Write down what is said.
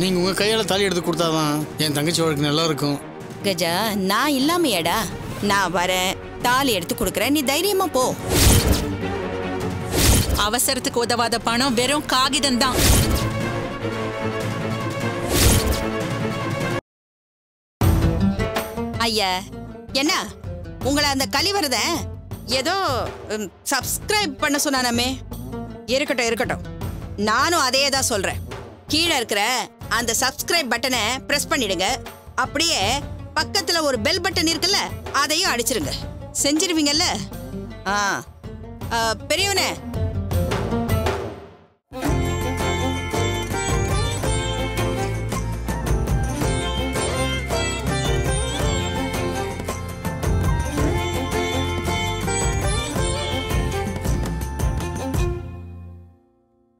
நீங்க உங்க கையால தாலி எடுத்து கொடுத்தாதான் என் தங்கச்சி வாழ்க்கை நல்லா இருக்கும் கஜா நான் இல்லாமையாடா. நான் வரேன். தாலி எடுத்து கொடுக்குறேன். நீ தைரியமா போ. அவசரத்துக்கு உதவாத பணம் வெறும் காகிதம் தான். ஐயா என்ன? உங்களை அந்த கலிவரத ஏதோ சப்ஸ்கிரைப் பண்ண சொன்னானமே. இருக்கட்டும் இருக்கட்டும். நானும் அதே தான் சொல்றேன். கீழே இருக்கிற அந்த சப்ஸ்கிரைப் பட்டனை பிரஸ் பண்ணிடுங்க. அப்படியே பக்கத்துல ஒரு பெல் பட்டன் இருக்குல்ல அதையும் அடிச்சிருங்க. செஞ்சிருவீங்கல்ல? ஆ. ஆ, பெரியவனே